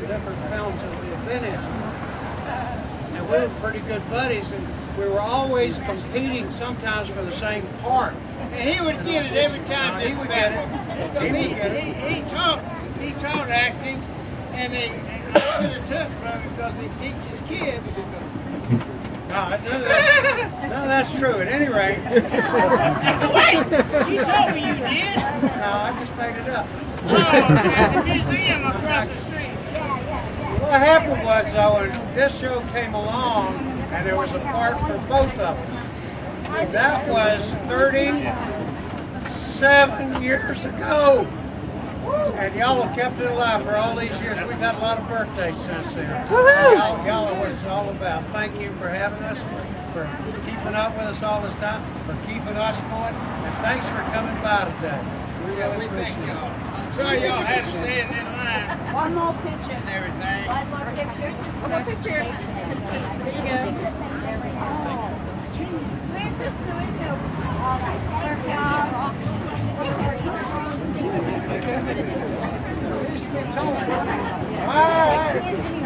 different films that we have been in. And we were pretty good buddies, and we were always competing sometimes for the same part. And he would get it every time. He would get it. Because He he, would get it. he, he taught he taught acting, and he should have took from him because he teaches kids. No, none of, that, none of that's true. At any rate, Wait, you told me you did. no, I just made it up. Oh, at the museum across the street. What happened was, though, when this show came along, and there was a part for both of us. That was 37 years ago. And y'all have kept it alive for all these years. We've had a lot of birthdays since then. Y'all, y'all are what it's all about. Thank you for having us, for keeping up with us all this time, for keeping us going, and thanks for coming by today. We Yeah, we thank y'all. Sorry y'all had to stand in line One more picture. and everything. One more picture. One more picture. There you go. Where's this window? All right. All right.